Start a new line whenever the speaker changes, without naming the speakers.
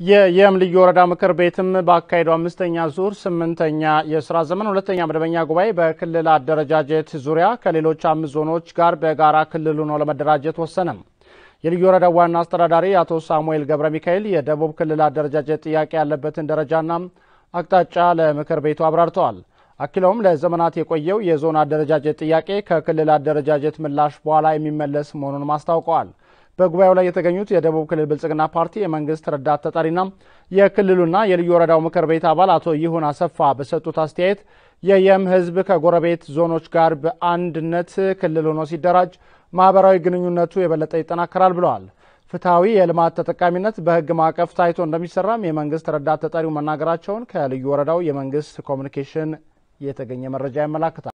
የየም ልዩ ወረዳ ምክር ቤትም በአካሄዱ አምስተኛ ዙር ስምንተኛ የስራ ዘመን ሁለተኛ መደበኛ ጉባኤ በክልል አደረጃጀት ዙሪያ ከሌሎች አምስት ዞኖች ጋር በጋራ ክልል ሆኖ ለመደራጀት ወሰነም። የልዩ ወረዳው ዋና አስተዳዳሪ አቶ ሳሙኤል ገብረ ሚካኤል የደቡብ ክልል አደረጃጀት ጥያቄ ያለበትን ደረጃና አቅጣጫ ለምክር ቤቱ አብራርተዋል። አክለውም ለዘመናት የቆየው የዞን አደረጃጀት ጥያቄ ከክልል አደረጃጀት ምላሽ በኋላ የሚመለስ መሆኑንም አስታውቀዋል። በጉባኤው ላይ የተገኙት የደቡብ ክልል ብልጽግና ፓርቲ የመንግስት ረዳት ተጠሪና የክልሉና የልዩ ወረዳው ምክር ቤት አባል አቶ ይሁን አሰፋ በሰጡት አስተያየት የየም ሕዝብ ከጎረቤት ዞኖች ጋር በአንድነት ክልል ሆኖ ሲደራጅ ማህበራዊ ግንኙነቱ የበለጠ ይጠናከራል ብለዋል። ፍትሐዊ የልማት ተጠቃሚነት በሕግ ማዕቀፍ ታይቶ እንደሚሰራም የመንግስት ረዳት ተጠሪው መናገራቸውን ከልዩ ወረዳው የመንግስት ኮሚኒኬሽን የተገኘ መረጃ ያመላክታል።